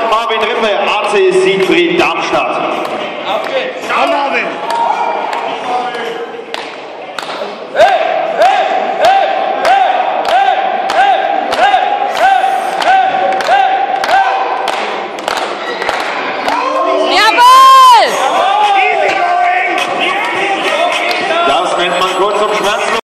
Start Marvin Rippe, AC Siegfried Darmstadt. Auf geht's. Ciao, Marvin. Jawohl! Das nennt man kurz und schmerzhaft.